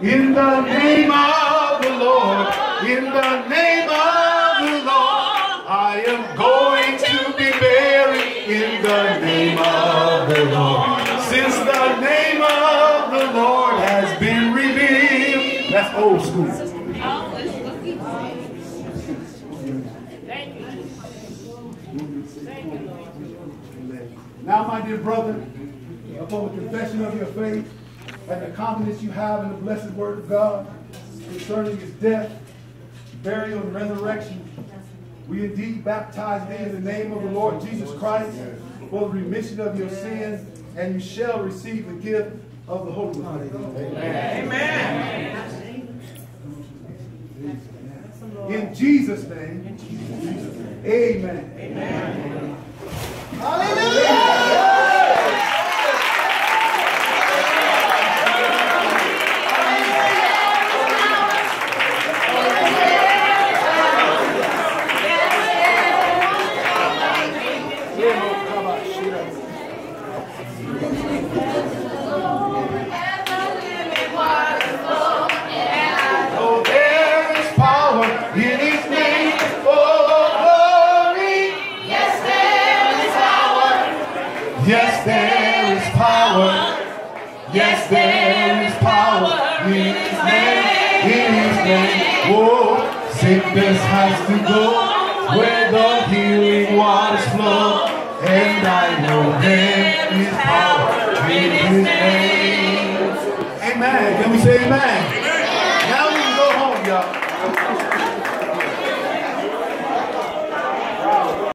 In the name of the Lord, in the name of the Lord, I am going to be buried in the name of the Lord. Since the name of the Lord has been revealed. That's old school. Now, my dear brother, upon the confession of your faith and the confidence you have in the blessed word of God concerning his death, burial, and resurrection, we indeed baptize thee in the name of the Lord Jesus Christ for the remission of your sins, and you shall receive the gift of the Holy Ghost. Amen. Amen. In Jesus' name. Amen. Amen. Yes, there is power Yes, there is power in His name, in His name. Oh, sickness has to go where the healing waters flow. And I know there is power in His name. Amen. Can we say amen? amen. Now we can go home, y'all.